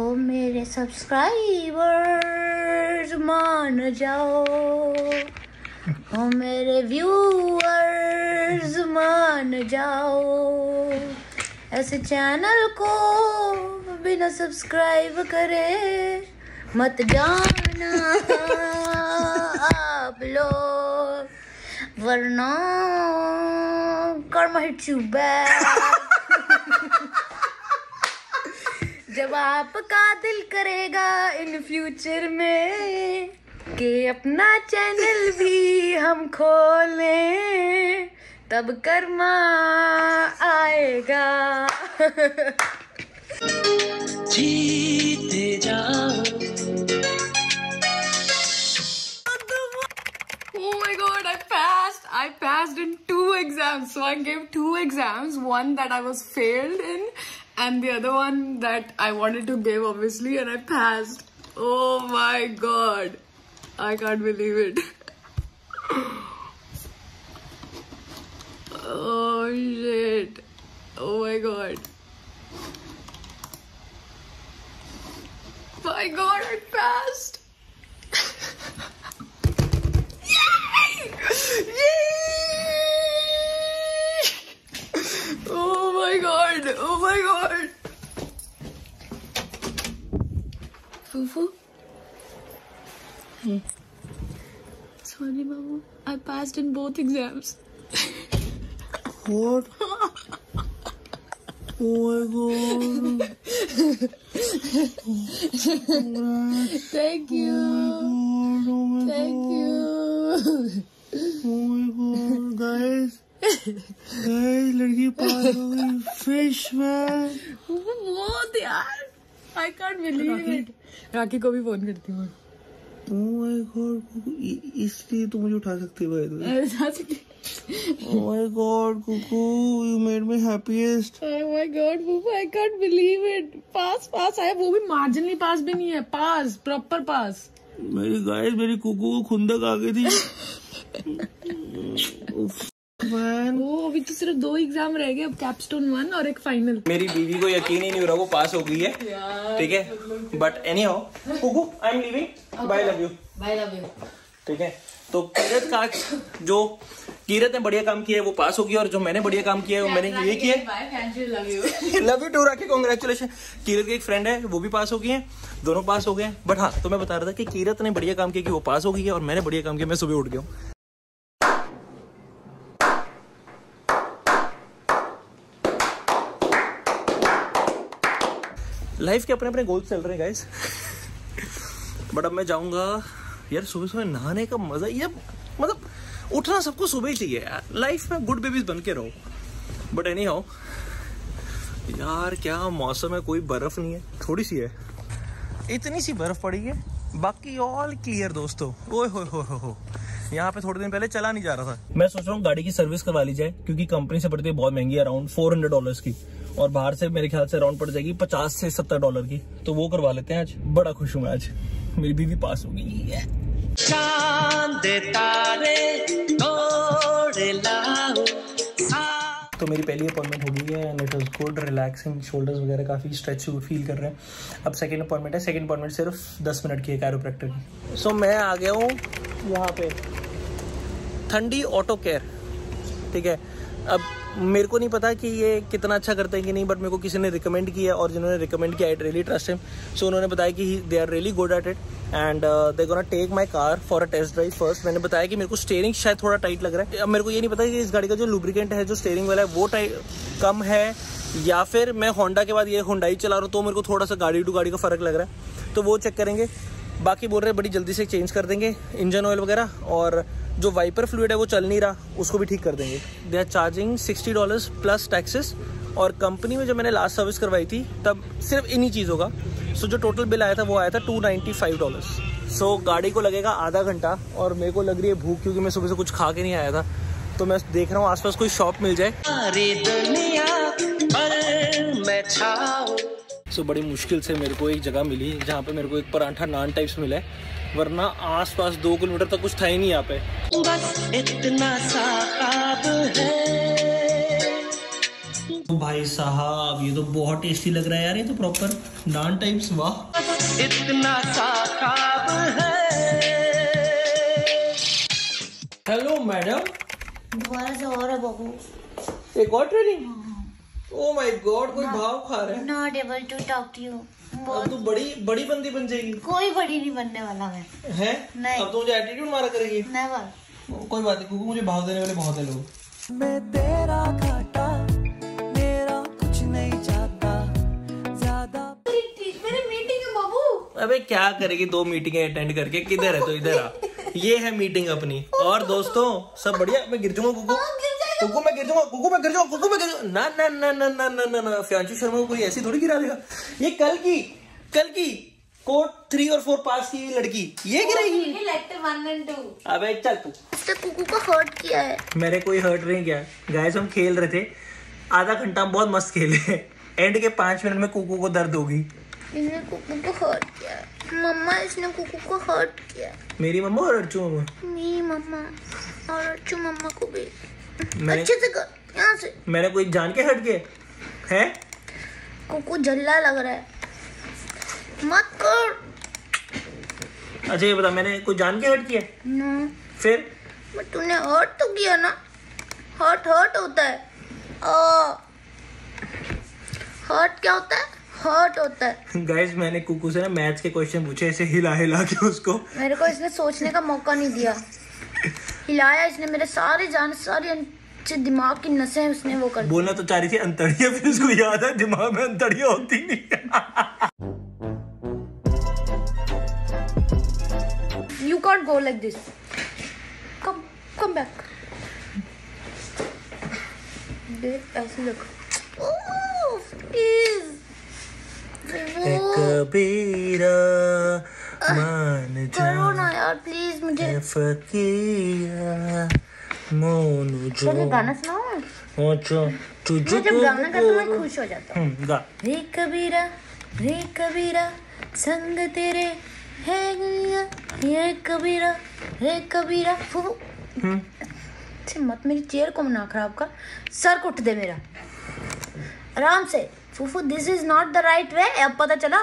हो मेरे सब्सक्राइबर्स मान जाओ। हो मेरे व्यूअर्स मान जाओ। ऐसे चैनल को बिना सब्सक्राइब करे मत जाना आप लोग, वरना कर्म हिट यू बैक जब आपका दिल करेगा इन फ्यूचर में कि अपना चैनल भी हम खोलें तब कर्मा आएगा जीते जाओ Oh my god, I passed. I passed in two exams. So I gave two exams. One that I was failed in, and the other one that I wanted to give, obviously, and I passed. Oh my god. I can't believe it. oh shit. Oh my god. My god, I passed. Yay! Oh my god! Oh my god! Fufu? Hey. Sorry, Babu. I passed in both exams. What? Oh my god. Thank you. Oh my Thank you. Oh my god, guys. guys, लड़की पास हो गई fish man बहुत यार I can't believe it Rakhi को भी phone करती हूँ Oh God इसलिए तो मुझे उठा सकती है भाई my god Kuku, you made me happiest my god I can't believe it पास पास आया वो भी मार्जिनली पास भी नहीं है। पास प्रॉपर पास मेरी गाइस मेरी कुकू को खुंदक आ गई थी वो अभी तो सिर्फ़ दो एग्ज़ाम रह गए अब कैपस्टोन वन और एक फाइनल मेरी बीवी को यकीन ही नहीं हो रहा वो पास हो गई है। ठीक है? But anyhow Kuku I am living bye love you bye love you ठीक है? तो कीरत का जो कीरत ने बढ़िया काम किया है वो पास हो गया और जो मैंने बढ़िया काम किया है वो मैंने ये किया bye love love you too Rakhi congratulation Kirat की एक फ्रेंड है वो भी पास हो गई है दोनों पास हो गए बट हाँ तो मैं बता रहा था कि कीरत ने बढ़िया काम किया कि वो पास हो गई है और मैंने बढ़िया काम किया मैं सुबह उठ गया हूँ। लाइफ के अपने अपने गोल्स चल रहे हैं गाइस बट अब मैं जाऊँगा, यार सुबह सुबह नहाने का मज़ा ये मतलब उठना सबको सुबह ही चाहिए, यार. लाइफ में गुड बेबीज बन के रहो. बट एनी हाउ यार, क्या मौसम है, कोई बर्फ़ नहीं है. थोड़ी सी है. इतनी सी बर्फ़ पड़ी है. बाकी ऑल क्लियर दोस्तों. ओए हो हो हो हो यहाँ पे थोड़े दिन पहले चला नहीं जा रहा था. मैं सोच रहा हूँ गाड़ी की सर्विस करवा ली जाए, क्योंकि कंपनी से पड़ती है बहुत महँगी अराउंड फोर हंड्रेड डॉलर की. और बाहर से मेरे ख्याल से अराउंड पड़ जाएगी पचास से सत्तर डॉलर की। तो वो करवा लेते हैं आज। बड़ा खुश हूँ मैं आज। मेरी बीवी पास हो गई है चाँद तारे तो मेरी पहली अपॉइंटमेंट हो गई है and it was good relaxing shoulders वगैरह काफ़ी स्ट्रेच फील कर रहे हैं। अब सेकंड अपॉइंटमेंट है। सेकंड अपॉइंटमेंट सिर्फ़ दस मिनट की है कैरोप्रैक्टर की। सो so, मैं आ गया हूँ यहाँ पे। ठंडी ऑटो केयर ठीक है? अब मेरे को नहीं पता कि ये कितना अच्छा करते हैं कि नहीं बट मेरे को किसी ने रिकमेंड किया और जिन्होंने रिकमेंड किया it really trust him so उन्होंने बताया कि they are really good at it and they gonna take my car for a test drive first मैंने बताया कि मेरे को स्टेयरिंग शायद थोड़ा टाइट लग रहा है। अब मेरे को ये नहीं पता कि इस गाड़ी का जो लुब्रिकेंट है, जो स्टेयरिंग वाला है, वो टाइट कम है या फिर मैं होंडा के बाद ये होंडाई चला रहा हूँ तो मेरे को थोड़ा सा गाड़ी टू गाड़ी का फ़र्क लग रहा है। तो वो चेक करेंगे। बाकी बोल रहे बड़ी जल्दी से चेंज कर देंगे इंजन ऑयल वगैरह और जो वाइपर फ्लूड है वो चल नहीं रहा उसको भी ठीक कर देंगे। They are charging sixty dollars plus taxes और कंपनी में जब मैंने लास्ट सर्विस करवाई थी तब सिर्फ़ इन्हीं चीज़ों का। सो जो टोटल बिल आया था वो आया था two ninety five dollars so गाड़ी को लगेगा आधा घंटा और मेरे को लग रही है भूख क्योंकि मैं सुबह से कुछ खा के नहीं आया था। तो मैं देख रहा हूँ आसपास कोई शॉप मिल जाए। सो बड़ी मुश्किल से मेरे को एक जगह मिली जहाँ पे मेरे को एक पराठा नान टाइप्स मिला है वरना आसपास दो किलोमीटर तक कुछ था ही नहीं यहाँ पे। बस इतना सा है। तो भाई साहब ये तो बहुत टेस्टी लग रहा है यार ये तो प्रॉपर नान टाइप्स वाह। इतना सा है। हेलो मैडम दोबारा से और है बाबू। एक और ट्रेनिंग ओ माय गॉड कोई भाव खा रहा है। Not able to talk to you अब तू बड़ी बड़ी बंदी बन जाएगी। कोई बड़ी नहीं बनने वाला मैं। है? नहीं। अब तो मुझे एटीट्यूड मारा करेगी। नेवर कोई बात नहीं क्योंकि मुझे भाव देने वाले बहुत है लोग। मैं तेरा घाटा मेरा कुछ नहीं चाहता। ज़्यादा मेरी मीटिंग है बाबू। अबे क्या करेगी? दो मीटिंगें अटेंड करके किधर है तो? इधर आ। ये है मीटिंग अपनी। और दोस्तों सब बढ़िया? मैं गिर जाऊँगा कुकू। कुकू मैं गिर जाऊँगा कुकू मैं गिर जाऊँगा कुकू मैं गिर जाऊँगा। ना ना ना ना ना ना ना ना फ्यांशु शर्मा को कोई ऐसी थोड़ी गिरा देगा। ये कल की कल की कोर्ट थ्री और फोर पास की लड़की ये गिरेगी? अबे चल तू। इसने कुकू को हर्ट किया है। मेरे कोई हर्ट नहीं किया। गाइस हम खेल रहे थे। आधा घंटा हम बहुत मस्त खेले। एंड के पाँच मिनट में कुकू को दर्द होगी। इसने कुकू को हर्ट किया। मम्मा इसने कुकू को हर्ट किया। मेरी मम्मा और अर्चू मम्मा? मी मम्मा और अच्छू मम्मा को भी। मैंने अच्छे से यहाँ से। मैंने कोई जान के हट गए? हैं? कुकू जल्ला लग रहा है। मत कर। अच्छा ये बता मैंने कोई जान के हट किया? नो। फिर? बट तूने हर्ट तो किया ना। हर्ट हर्ट होता है। ओ हर्ट क्या होता है? हर्ट होता है। गाइस मैंने कुकू से ना मैथ्स के क्वेश्चन पूछे ऐसे हिला हिला के उसको। मेरे को इसने सोचने का मौका नहीं दिया। हिलाया इसने मेरे सारे जान सारी अच्छे दिमाग की नसें उसने वो कर बोलना तो चाह रही थी अंतड़िया फिर उसको याद है दिमाग में अंतड़िया होती नहीं। You can't go like this come come back ऐसे लग। प्लीज़ कबीरा मान करो ना यार प्लीज़ मुझे। मोनू जो। चलिए गाना सुनाओ। अच्छा तुझको मैं जब गाना हूँ मैं खुश हो जाता हूँ। हम्म, गा। रे कबीरा रे कबीरा संग तेरे है गया ये कबीरा रे कबीरा फूफू। हम्म। अच्छे मत मेरी चेयर को ना खराब कर सर को उठ दे मेरा। आराम से। फूफू this is not the right way अब पता चला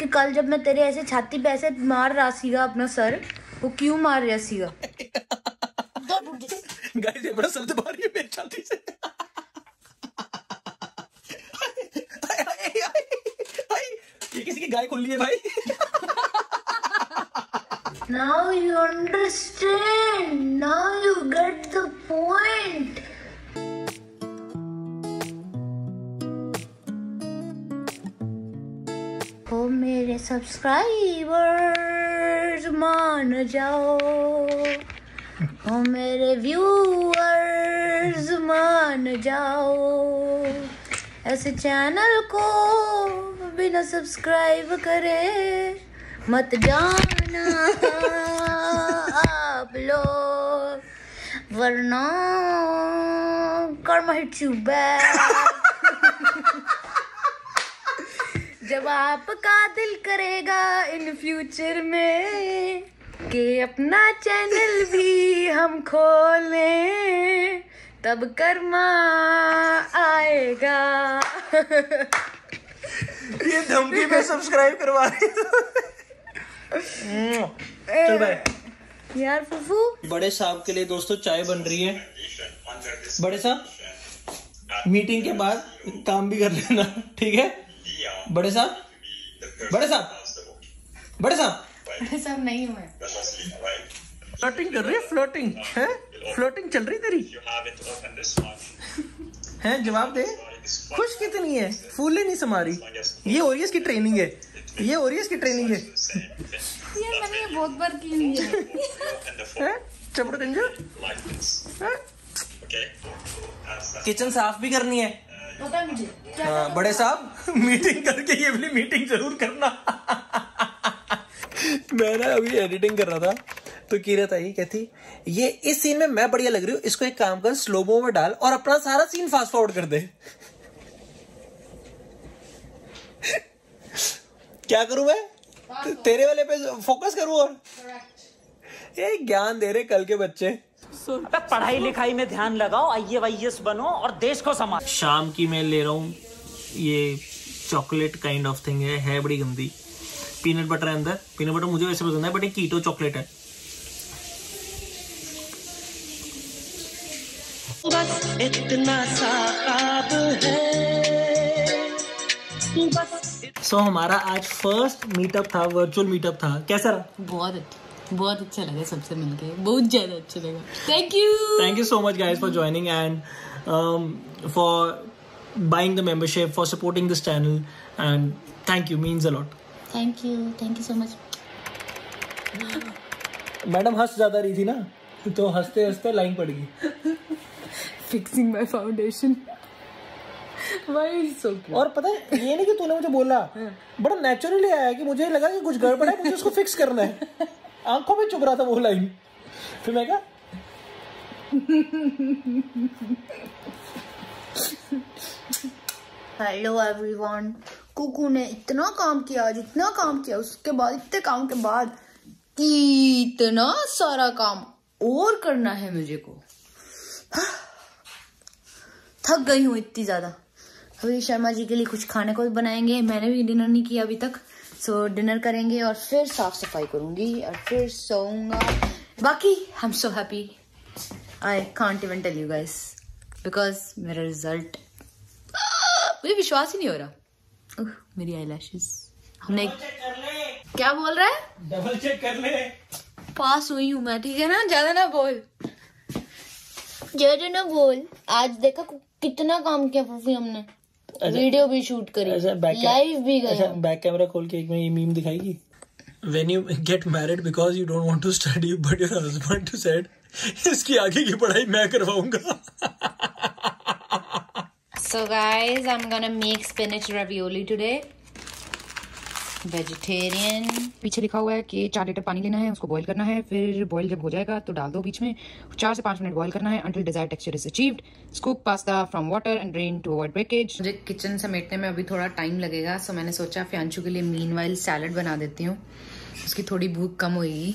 कि कल जब मैं तेरे ऐसे छाती पे ऐसे मार रहा सीगा अपना सर वो क्यों मार रहा सीगा गाइस ये बड़ा शब्द बाहर है मेरी छाती से। ये किसी की गाय खुल ली है भाई Now you understand. Now you get the point. ओ मेरे सब्सक्राइबर्स मान जाओ। ओ मेरे व्यूअर्स मान जाओ। ऐसे चैनल को बिना सब्सक्राइब करे मत जाना आप लोग, वरना कर्म हिट यू बैक जब आपका दिल करेगा इन फ्यूचर में कि अपना चैनल भी हम खोलें तब कर्मा आएगा। ये धमकी में सब्सक्राइब करवा रही चल भाई। यार फूफू। बड़े साहब के लिए दोस्तों चाय बन रही है। बड़े साहब मीटिंग के बाद काम भी कर लेना ठीक है? बड़े साहब? बड़े साहब? बड़े साहब? बड़े साहब नहीं हुए। फ्लोटिंग कर रही है फ्लोटिंग है? फ्लोटिंग चल रही तेरी? है जवाब दे। खुश कितनी है? फूले नहीं समा रही ये हो रही है इसकी ट्रेनिंग है। ये हो रही है इसकी ट्रेनिंग है। ये मैंने ये बहुत बार की है। हैं? चपड़ कंजर किचन साफ़ भी करनी है। पता है मुझे। हाँ, बड़े साहब मीटिंग करके ये वाली मीटिंग ज़रूर करना। मैं ना अभी एडिटिंग कर रहा था तो किरत आई कहती ये इस सीन में मैं बढ़िया लग रही हूँ इसको एक काम कर स्लोमो में डाल और अपना सारा सीन फास्ट फॉरवर्ड कर दे। क्या करूँ मैं? तेरे वाले पे फोकस करूँ और? ये ज्ञान दे रहे कल के बच्चे। सॉरी पढ़ाई लिखाई में ध्यान लगाओ आई वाई बनो और देश को संभालो। शाम की मैं ले रहा हूँ ये चॉकलेट काइंड ऑफ़ थिंग है है बड़ी गंदी। पीनट बटर है अंदर। पीनट बटर मुझे वैसे पसंद है बट ये कीटो चॉकलेट है। बस इतना सा सो so, हमारा आज फ़र्स्ट मीटअप था वर्चुअल मीटअप था। कैसा रहा? बहुत अच्छा। बहुत अच्छा लगा सबसे मिलके। बहुत ज़्यादा अच्छा लगा। Thank you you so much guys for joining and um, for buying the membership for supporting this channel and thank you means a lot. Thank you thank you so much madam हंस ज़्यादा रही थी ना? तो हँसते हँसते line पड़ गई। फिक्सिंग माय फाउंडेशन सो और पता है ये नहीं कि तूने मुझे बोला बड़ा नेचुरली आया कि मुझे लगा कि कुछ गड़बड़ है मुझे उसको फिक्स करना है। आँखों में चुभ रहा था वो लाइन। फिर मैं क्या हेलो एवरीवन कुकू ने इतना काम किया आज इतना काम किया, उसके बाद, इतने काम के बाद इतना सारा काम और करना है मुझे को। थक गई हूँ इतनी ज़्यादा। अभी शर्मा जी के लिए कुछ खाने को बनाएँगे। मैंने भी डिनर नहीं किया अभी तक। सो डिनर करेंगे और फिर साफ़ सफ़ाई करूँगी और फिर सोऊँगा बाकी I am so happy I can't even tell you guys because मेरा रिज़ल्ट मुझे विश्वास ही नहीं हो रहा। उह, मेरी आई हमने क्या बोल रहा है? डबल चेक कर ले। पास हुई हूँ मैं ठीक है ना? ज़्यादा ना बोल। ज़्यादा ना बोल। आज देखा कितना काम किया फूफी हमने। वीडियो भी शूट करी लाइव भी अच्छा गए बैक कैमरा खोल के एक में ये मीम दिखाएगी when you get married because you don't want to study but your husband said इसकी आगे की पढ़ाई मैं करवाऊँगा So guys, I'm gonna make spinach ravioli today. Vegetarian. पीछे लिखा हुआ है कि चार लीटर पानी लेना है उसको बॉईल करना है फिर बॉईल जब हो जाएगा तो डाल दो बीच में। चार से पाँच मिनट बॉईल करना है until desire texture is achieved scoop pasta from water and drain to avoid breakage मुझे किचन समेटने में अभी थोड़ा टाइम लगेगा सो मैंने सोचा फियांशु के लिए मीन वाइल सैलड बना देती हूँ। उसकी थोड़ी भूख कम होगी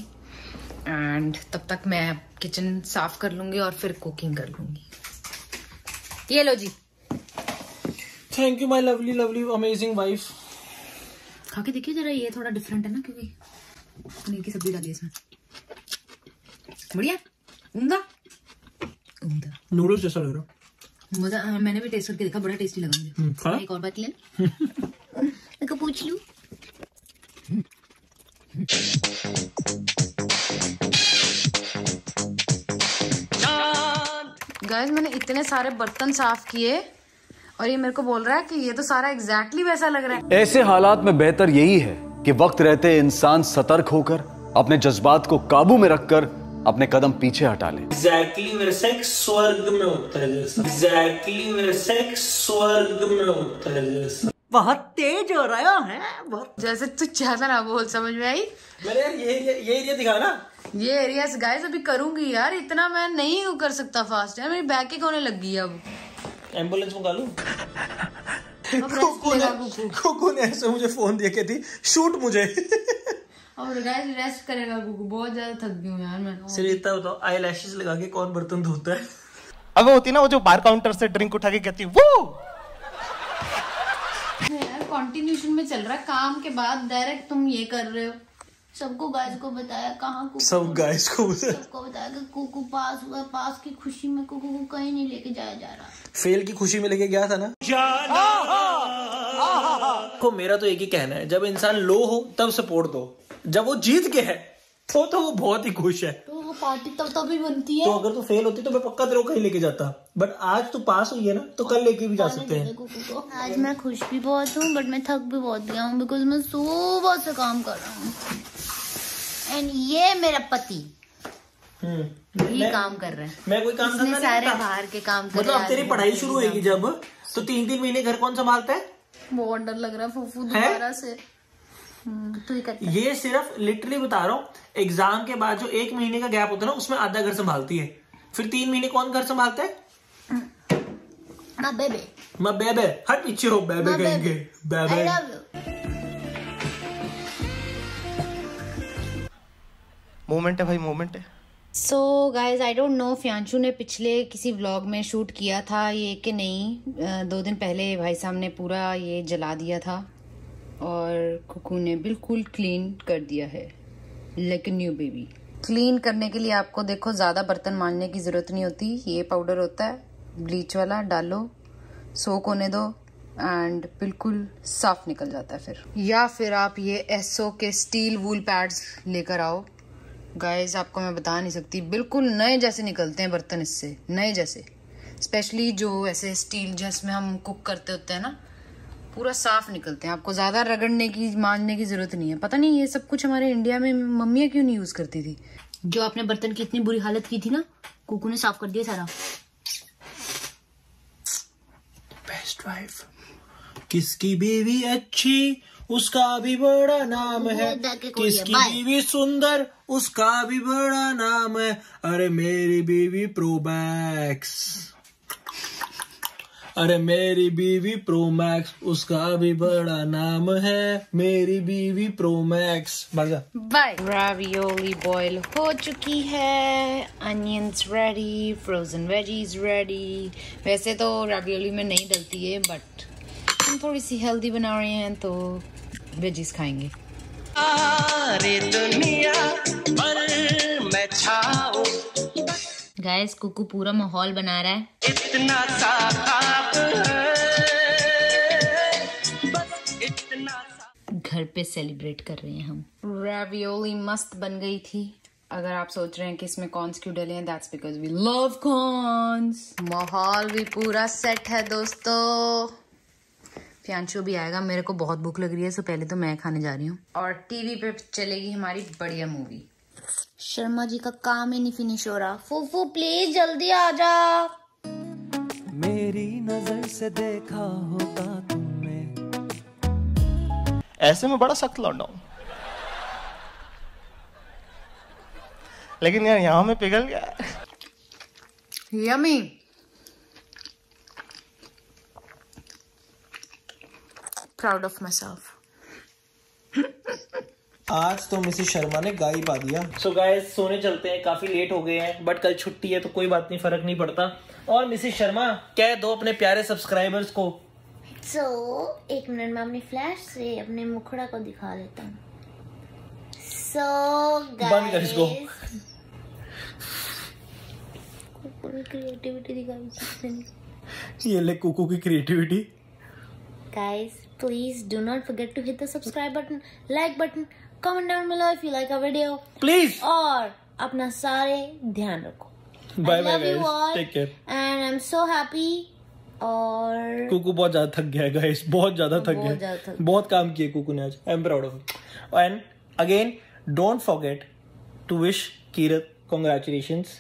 एंड तब तक मैं किचन साफ़ कर लूँगी और फिर कुकिंग कर लूँगी। ये लो जी। Thank you my lovely lovely amazing wife खा के देखिए जरा ये थोड़ा डिफरेंट है ना क्योंकि पनीर की सब्ज़ी डाली इसमें। बढ़िया। उमदा उमदा नूडल्स जैसा लग रहा मज़ा हाँ, मैंने भी टेस्ट करके देखा बड़ा टेस्टी लगा मुझे। हम्म, एक और बात ले मेरे को पूछ लू। गाइस मैंने इतने सारे बर्तन साफ़ किए। और ये मेरे को बोल रहा है कि ये तो सारा एग्जैक्टली वैसा लग रहा है। ऐसे हालात में बेहतर यही है कि वक्त रहते इंसान सतर्क होकर अपने जज्बात को काबू में रखकर अपने कदम पीछे हटा ले। एग्जैक्टली मेरे सेक्स स्वर्ग में होता है एग्जैक्टली मेरे सेक्स स्वर्ग में होता है बहुत तेज हो रहा है बहुत। जैसे तू चाहता ना बोल समझ में आई? मैंने यार ये एरिया ये एरिया दिखा ना। ये एरियाज़ गाइस अभी करूँगी यार इतना मैं नहीं कर सकता फास्ट यार मेरी बैक एक होने लगी है अब। एंबुलेंस मंगा लूँ? कुकू ने कुकू। ने ऐसे मुझे फ़ोन दिया कहती शूट मुझे. अब गाइस रेस्ट करेगा कुकू बहुत ज़्यादा थक गई हूँ यार मैं। सिर्फ़ इतना बताओ आई लैशेस लगा के कौन बर्तन धोता है? अब होती ना वो जो बार काउंटर से ड्रिंक उठा के कहती वो कंटिन्यूशन में चल रहा है काम के बाद डायरेक्ट तुम ये कर रहे हो। सबको गाइस को बताया कहाँ कुकू सब गाइस को सबको बताया कि कुकू पास हुआ पास की खुशी में कुकू को कहीं नहीं लेके जाया जा रहा। फेल की खुशी में लेके गया था ना? को मेरा तो एक ही कहना है जब इंसान लो हो तब सपोर्ट दो। जब वो जीत के है तो तो वो बहुत ही खुश है। तो वो पार्टी तब तभी बनती है। तो अगर तू फेल होती तो मैं पक्का तेरे को कहीं लेके जाता। बट आज तू पास हुई है ना तो कल लेके भी जा सकते हैं। आज मैं खुश भी बहुत हूँ बट मैं थक भी बहुत गया हूँ बिकॉज़ मैं सुबह से काम कर रहा हूँ। एंड ये मेरा पति। हम्म। ये काम कर रहे हैं। मैं कोई काम करना सारे। बाहर के काम करे मतलब तेरी पढ़ाई शुरू होगी जब तो तीन तीन महीने घर कौन संभालता है? काम। बहुत डर लग रहा है फूफू दोबारा से। हम्म, तू करता। ये सिर्फ़ लिटरली बता रहा हूँ एग्ज़ाम के बाद जो एक महीने का गैप होता है ना उसमें आधा घर संभालती है। फिर तीन महीने कौन घर संभालता है? हाँ बेबे। मैं बेबे हट पीछे हो बेबे हाँ, कहेंगे बेबे। मोमेंट है भाई, मोमेंट है। So guys I don't know Fyanshu ने पिछले किसी व्लॉग में शूट किया था ये कि नहीं। दो दिन पहले भाई साहब ने पूरा ये जला दिया था और कुकू ने बिल्कुल क्लीन कर दिया है लाइक न्यू बेबी क्लीन करने के लिए आपको देखो, ज़्यादा बर्तन मांजने की ज़रूरत नहीं होती। ये पाउडर होता है ब्लीच वाला, डालो सोक होने दो एंड बिल्कुल साफ़ निकल जाता है फिर। या फिर आप ये एसओ के स्टील वूल पैड्स लेकर आओ। गाइस आपको मैं बता नहीं सकती। बिल्कुल नए जैसे निकलते हैं बर्तन इससे। नए जैसे। स्पेशली जो ऐसे स्टील जिसमें हम कुक करते होते हैं ना, पूरा साफ़ निकलते हैं। आपको ज़्यादा रगड़ने की, मांजने की ज़रूरत नहीं है। पता नहीं ये सब कुछ हमारे इंडिया में मम्मियाँ क्यों नहीं यूज़ करती थी? जो आपने बर्तन की इतनी बुरी हालत की थी ना, कुकू ने साफ़ कर दिया सारा। बेस्ट वाइफ किसकी बीवी अच्छी उसका भी बड़ा नाम है। किसकी बीवी सुंदर उसका भी बड़ा नाम है। अरे मेरी बीवी प्रोमैक्स। अरे मेरी बीवी प्रोमैक्स उसका भी बड़ा नाम है। मेरी बीवी प्रोमैक्स। बाय। रावियोली बॉईल हो चुकी है। Onions ready frozen veggies ready वैसे तो रावियोली में नहीं डलती है बट हम थोड़ी सी हेल्दी बना रहे हैं तो वेजीज खाएँगे। गाइस कुकू पूरा माहौल बना रहा है। इतना सा घर पे सेलिब्रेट कर रहे हैं हम। रावियोली मस्त बन गई थी। अगर आप सोच रहे हैं कि इसमें कॉर्न्स क्यों डले हैं that's because we love corns माहौल भी पूरा सेट है दोस्तों। प्यांशु भी आएगा। मेरे को बहुत भूख लग रही है सो पहले तो मैं खाने जा रही हूँ। और टीवी पे चलेगी हमारी बढ़िया मूवी। शर्मा जी का काम ही नहीं फिनिश हो रहा। फूफू प्लीज़ जल्दी आ जा। मेरी नज़र से देखा होगा तुमने। ऐसे में बड़ा सख्त लौंडा हूँ। लेकिन यार यहाँ में पिघल गया। Yummy proud of myself आज तो मिसेस शर्मा ने गाई पा दिया। सो so गाइस सोने चलते हैं काफ़ी लेट हो गए हैं बट कल छुट्टी है तो कोई बात नहीं फ़र्क नहीं पड़ता। और मिसेस शर्मा कह दो अपने प्यारे सब्सक्राइबर्स को। सो so, एक मिनट में अपनी फ्लैश से अपने मुखड़ा को दिखा लेता हूँ। सो बंद कर इसको। क्रिएटिविटी दिखाई। ये ले कुकू की creativity guys please do not forget to hit the subscribe button like button comment down below if you like our video please और अपना सारे ध्यान रखो bye I bye love you guys all take care and I'm so happy और कुकू बहुत ज़्यादा थक गया है गाइस बहुत ज़्यादा थक गया है बहुत काम किया कुकू ने आज I am proud of and again don't forget to wish Kirat congratulations